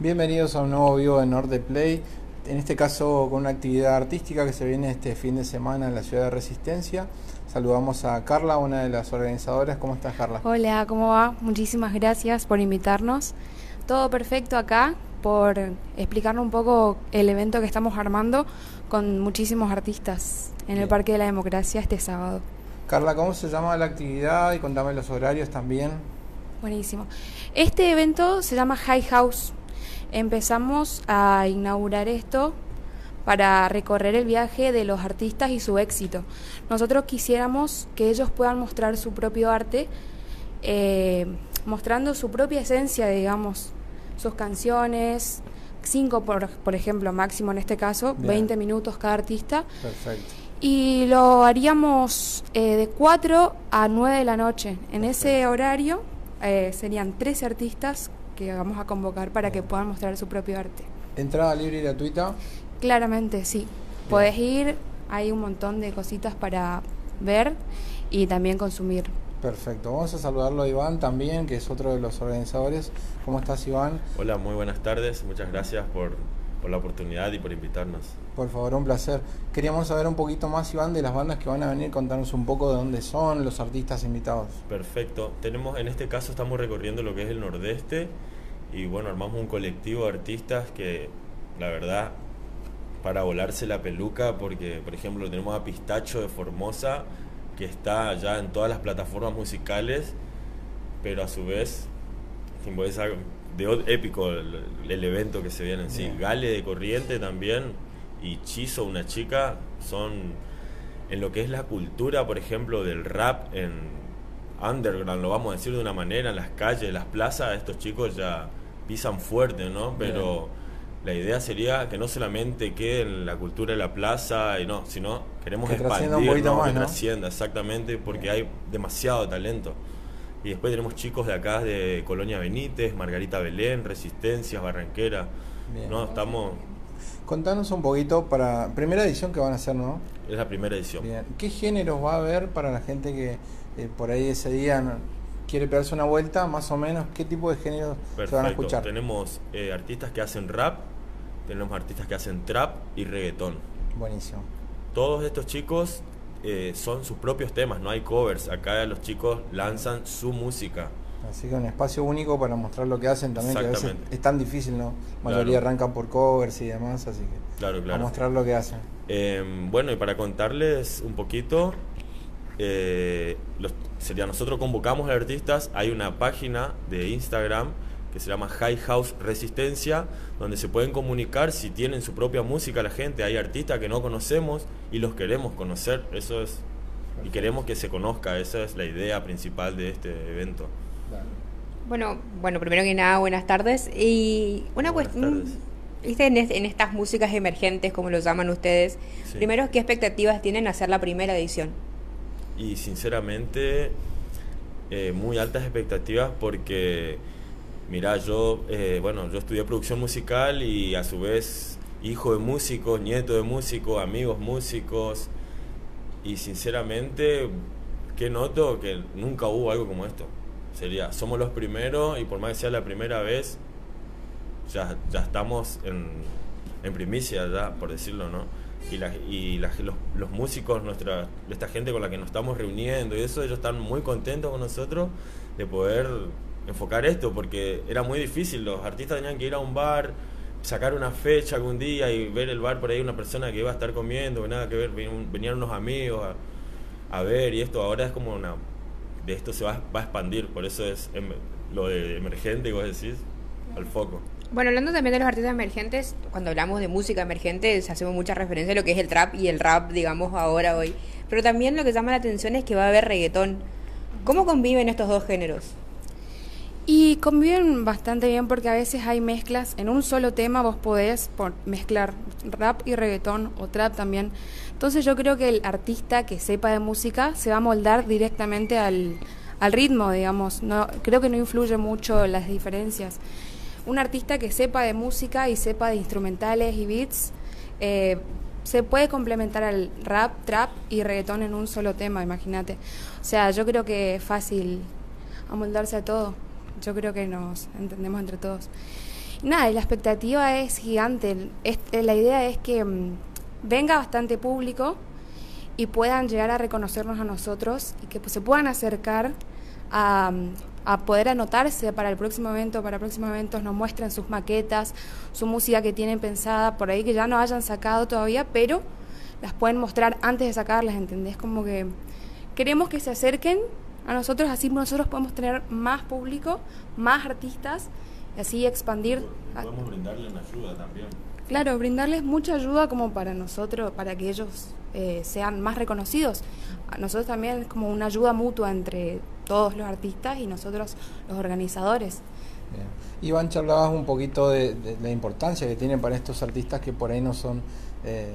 Bienvenidos a un nuevo vivo de Norte Play. En este caso con una actividad artística que se viene este fin de semana en la ciudad de Resistencia. Saludamos a Carla, una de las organizadoras. ¿Cómo estás, Carla? Hola, ¿cómo va? Muchísimas gracias por invitarnos. Todo perfecto acá, por explicarnos un poco el evento que estamos armando con muchísimos artistas en el Parque de la Democracia este sábado. Carla, ¿cómo se llama la actividad? Y contame los horarios también. Buenísimo. Este evento se llama High House. Empezamos a inaugurar esto para recorrer el viaje de los artistas y su éxito. Nosotros quisiéramos que ellos puedan mostrar su propio arte, eh, mostrando su propia esencia, digamos, sus canciones, cinco por, por ejemplo, máximo en este caso, 20 minutos cada artista. Perfecto. Y lo haríamos eh, de 4 a 9 de la noche. En ese horario eh, serían 13 artistas que vamos a convocar para que puedan mostrar su propio arte. ¿Entrada libre y gratuita? Claramente, sí. Podés ir, hay un montón de cositas para ver y también consumir. Perfecto. Vamos a saludarlo a Iván también, que es otro de los organizadores. ¿Cómo estás, Iván? Hola, muy buenas tardes. Muchas gracias por, por la oportunidad y por invitarnos. Por favor, un placer. Queríamos saber un poquito más, Iván, de las bandas que van a venir, contarnos un poco de dónde son los artistas invitados. Perfecto. Tenemos, en este caso estamos recorriendo lo que es el Nordeste y bueno, armamos un colectivo de artistas que la verdad para volarse la peluca porque por ejemplo tenemos a Pistacho de Formosa que está ya en todas las plataformas musicales, pero a su vez, de épico el, el, evento que se viene en sí. Gale de Corriente también y Chizo, una chica, son en lo que es la cultura, por ejemplo, del rap en underground, lo vamos a decir de una manera, en las calles, las plazas, estos chicos ya pisan fuerte, ¿no? Pero la idea sería que no solamente quede en la cultura de la plaza y no, sino queremos que expandir, un poquito más, que trascienda exactamente porque hay demasiado talento. Y después tenemos chicos de acá de Colonia Benítez, Margarita Belén, Resistencias, Barranquera. No, estamos Contanos un poquito para primera edición que van a hacer, ¿no? Es la primera edición. Bien. ¿Qué géneros va a haber para la gente que eh, por ahí ese día quiere pegarse una vuelta, más o menos? ¿Qué tipo de géneros se van a escuchar? Tenemos eh, artistas que hacen rap, tenemos artistas que hacen trap y reggaetón. Buenísimo. Todos estos chicos eh, son sus propios temas, no hay covers. Acá los chicos lanzan su música. Así que un espacio único para mostrar lo que hacen también, que a veces es tan difícil, ¿no? La mayoría arrancan por covers y demás, así que claro, claro. a mostrar lo que hacen. Em, bueno, y para contarles un poquito, eh, sería nosotros convocamos a artistas, hay una página de Instagram que se llama High House Resistencia, donde se pueden comunicar si tienen su propia música la gente. Hay artistas que no conocemos y los queremos conocer, eso es, y queremos que se conozca, esa es la idea principal de este evento. Bueno, bueno, primero que nada, buenas tardes. Y una cuestión, ¿viste? En, en, estas músicas emergentes, como lo llaman ustedes, primero, ¿qué expectativas tienen a hacer la primera edición? Y sinceramente, eh, muy altas expectativas porque, mira, yo, eh, bueno, yo estudié producción musical y a su vez hijo de músicos, nieto de músicos, amigos músicos, y sinceramente, que noto que nunca hubo algo como esto sería, somos los primeros y por más que sea la primera vez, ya, ya estamos en, en primicia, ya, por decirlo, ¿no? Y, la, y los, los, músicos, nuestra, esta gente con la que nos estamos reuniendo y eso, ellos están muy contentos con nosotros de poder enfocar esto, porque era muy difícil, los artistas tenían que ir a un bar, sacar una fecha algún día y ver el bar por ahí una persona que iba a estar comiendo, nada que ver, venían unos amigos a, a ver y esto. Ahora es como una de esto se va, va a expandir, por eso es em, lo de emergente, vos decís, al foco. Bueno, hablando también de los artistas emergentes, cuando hablamos de música emergente, hacemos mucha referencia a lo que es el trap y el rap, digamos, ahora, hoy. Pero también lo que llama la atención es que va a haber reggaetón. ¿Cómo conviven estos dos géneros? Y conviven bastante bien porque a veces hay mezclas. En un solo tema vos podés mezclar rap y reggaetón o trap también. Entonces yo creo que el artista que sepa de música se va a moldar directamente al, ritmo, digamos. No, creo que no influye mucho las diferencias. Un artista que sepa de música y sepa de instrumentales y beats eh, se puede complementar al rap, trap y reggaetón en un solo tema, imagínate. O sea, yo creo que es fácil amoldarse a todo. Yo creo que nos entendemos entre todos. Nada, y la expectativa es gigante. Eh, la idea es que mm, venga bastante público y puedan llegar a reconocernos a nosotros y que pues, se puedan acercar a, mm, a poder anotarse para el próximo evento, para próximos eventos, nos muestren sus maquetas, su música que tienen pensada, por ahí que ya no hayan sacado todavía, pero las pueden mostrar antes de sacarlas, ¿entendés? Como que queremos que se acerquen a nosotros, así nosotros podemos tener más público, más artistas, y así expandir. Podemos brindarle una ayuda también. Claro, brindarles mucha ayuda como para nosotros, para que ellos eh, sean más reconocidos. A nosotros también es como una ayuda mutua entre todos los artistas y nosotros los organizadores. Bien. Iván, charlabas un poquito de, de la importancia que tienen para estos artistas que por ahí no son eh,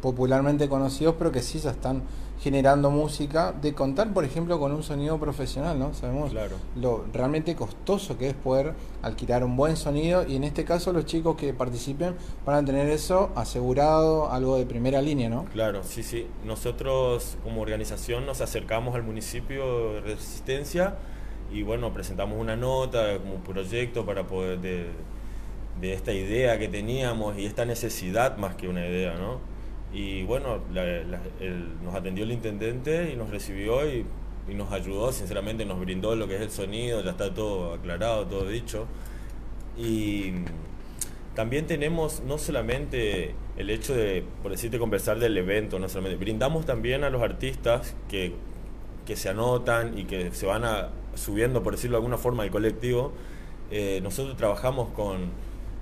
popularmente conocidos, pero que sí ya están generando música, de contar, por ejemplo, con un sonido profesional, ¿no? Sabemos Claro. lo realmente costoso que es poder alquilar un buen sonido y en este caso los chicos que participen van a tener eso asegurado, algo de primera línea, ¿no? Claro, sí, sí. Nosotros como organización nos acercamos al municipio de Resistencia y bueno, presentamos una nota como un proyecto para poder de, de esta idea que teníamos y esta necesidad más que una idea, ¿no? Y bueno, nos atendió el intendente y nos recibió y, nos ayudó, sinceramente nos brindó lo que es el sonido, ya está todo aclarado, todo dicho. Y también tenemos no solamente el hecho de, por decirte, conversar del evento, no solamente, brindamos también a los artistas que, que se anotan y que se van subiendo, por decirlo de alguna forma, al colectivo. Eh, nosotros trabajamos con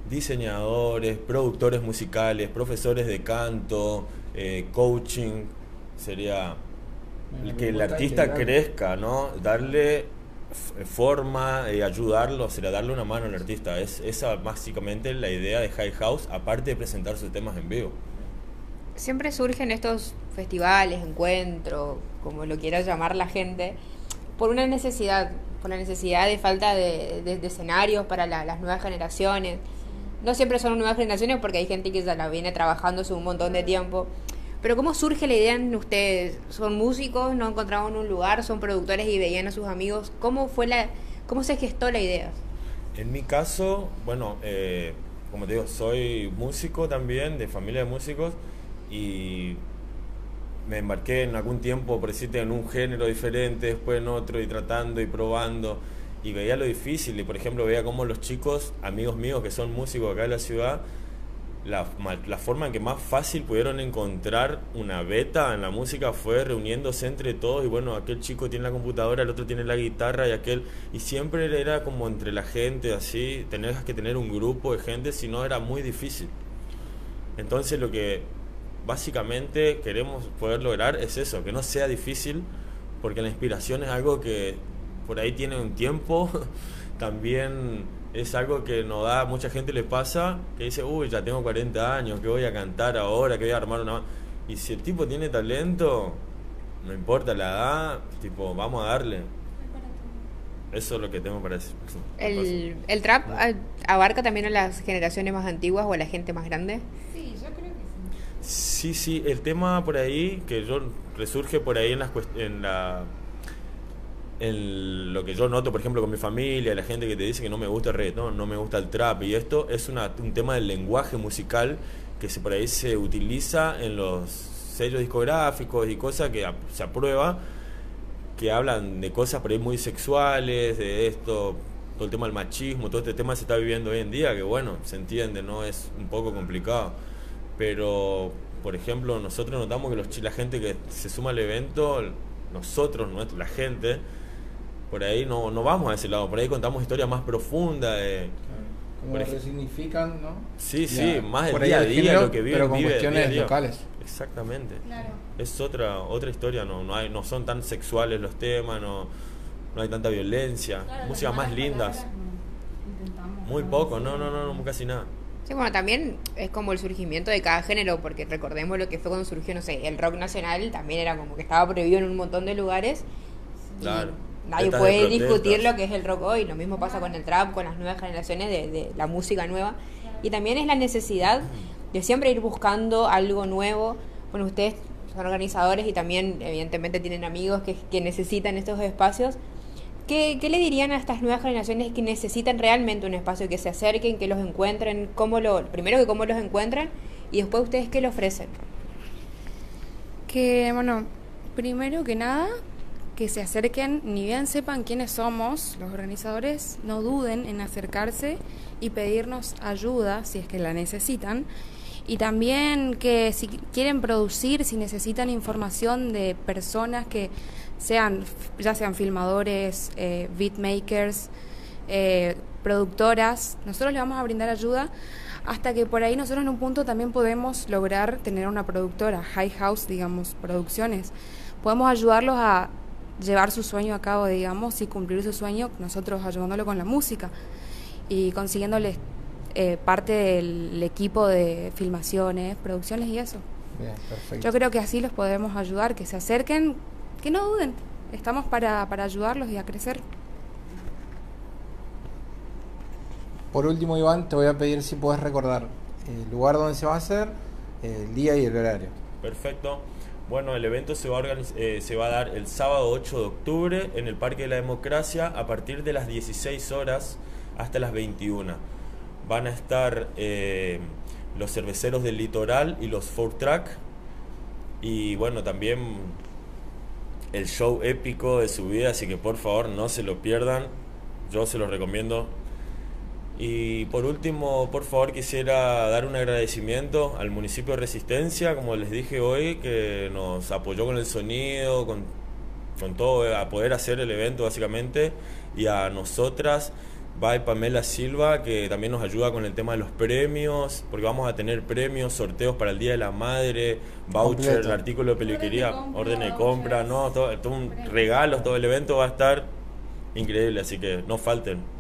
diseñadores, productores musicales, profesores de canto, eh, coaching, sería que el artista crezca, ¿no? Darle f- forma, eh, ayudarlo, sería darle una mano al artista. Es esa básicamente la idea de High House, aparte de presentar sus temas en vivo. Siempre surgen estos festivales, encuentros, como lo quiera llamar la gente, por una necesidad, por la necesidad de falta de, de- de escenarios para la- las nuevas generaciones. No siempre son nuevas generaciones porque hay gente que ya la viene trabajando hace un montón de tiempo. Pero ¿cómo surge la idea en ustedes? ¿Son músicos? ¿No encontraban un lugar? ¿Son productores y veían a sus amigos? ¿Cómo fue la, cómo se gestó la idea? En mi caso, bueno, eh, como te digo, soy músico también, de familia de músicos, y me embarqué en algún tiempo, por decirte, en un género diferente, después en otro, y tratando y probando, y veía lo difícil, y por ejemplo veía cómo los chicos, amigos míos que son músicos acá de la ciudad, la, la forma en que más fácil pudieron encontrar una beta en la música fue reuniéndose entre todos y bueno, aquel chico tiene la computadora, el otro tiene la guitarra y aquel y siempre era como entre la gente así, tenías que tener un grupo de gente, si no era muy difícil. Entonces lo que básicamente queremos poder lograr es eso, que no sea difícil, porque la inspiración es algo que por ahí tiene un tiempo, también es algo que no da, mucha gente le pasa, que dice, uy, ya tengo 40 años, que voy a cantar ahora, que voy a armar una... Y si el tipo tiene talento, no importa la edad, tipo, vamos a darle. Eso es lo que tengo para decir. ¿El, el trap ah, abarca también a las generaciones más antiguas o a la gente más grande? Sí, yo creo que sí. Sí, sí, el tema por ahí, que yo resurge por ahí en, las en la en lo que yo noto, por ejemplo, con mi familia, la gente que te dice que no me gusta el reggaetón, no me gusta el trap, y esto es una, un tema del lenguaje musical que se, por ahí se utiliza en los sellos discográficos y cosas que se aprueba, que hablan de cosas por ahí muy sexuales, de esto, todo el tema del machismo, todo este tema se está viviendo hoy en día, que bueno, se entiende, no es un poco complicado. Pero, por ejemplo, nosotros notamos que los, la gente que se suma al evento, nosotros, nuestra- la gente, por ahí no, no vamos a ese lado, por ahí contamos historias más profundas de... Como Por ej- resignifican, ¿no? Sí, Ya, sí, más el día a día, género, lo que viven, pero con vive cuestiones día. locales. Exactamente. Claro. Es otra otra historia, no no hay no son tan sexuales los temas, no no hay tanta violencia, músicas más lindas. Muy poco, no, no, no, no, casi nada. Sí, bueno, también es como el surgimiento de cada género, porque recordemos lo que fue cuando surgió, no sé, el rock nacional, también era como que estaba prohibido en un montón de lugares. y Claro. Nadie puede de discutir lo que es el rock hoy. Lo mismo pasa con el trap, con las nuevas generaciones de, de la música nueva. Y también es la necesidad de siempre ir buscando algo nuevo. Bueno, ustedes son organizadores y también, evidentemente, tienen amigos que, que necesitan estos espacios. ¿Qué, ¿Qué, le dirían a estas nuevas generaciones que necesitan realmente un espacio, que se acerquen, que los encuentren? Cómo lo, primero que cómo los encuentran y después ustedes qué le ofrecen. Que, bueno, primero que nada, que se acerquen, ni bien sepan quiénes somos, los organizadores, no duden en acercarse y pedirnos ayuda si es que la necesitan. Y también que si quieren producir, si necesitan información de personas que sean, ya sean filmadores, eh, beatmakers, eh, productoras, nosotros les vamos a brindar ayuda hasta que por ahí nosotros en un punto también podemos lograr tener una productora, High House, digamos, producciones. Podemos ayudarlos a llevar su sueño a cabo, digamos, y cumplir su sueño, nosotros ayudándolo con la música y consiguiéndoles eh, parte del equipo de filmaciones, producciones y eso. Yo creo que así los podemos ayudar, que se acerquen, que no duden. Estamos para, para ayudarlos y a crecer. Por último, Iván, te voy a pedir si puedes recordar el lugar donde se va a hacer, el día y el horario. Perfecto. Bueno, el evento se va, a eh, dar el sábado 8 de octubre en el Parque de la Democracia a partir de las 16 horas hasta las 21. Van a estar eh, los cerveceros del litoral y los four track. Y bueno, también el show épico de su vida, así que por favor no se lo pierdan. Yo se lo recomiendo y por último, por favor, quisiera dar un agradecimiento al municipio de Resistencia, como les dije hoy, que nos apoyó con el sonido, con, con todo, a poder hacer el evento básicamente, y a nosotras, by Pamela Silva, que también nos ayuda con el tema de los premios, porque vamos a tener premios, sorteos para el Día de la Madre, voucher, el artículo de peluquería, orden de compra, no, todo, todo un regalo, todo el evento va a estar increíble, así que no falten.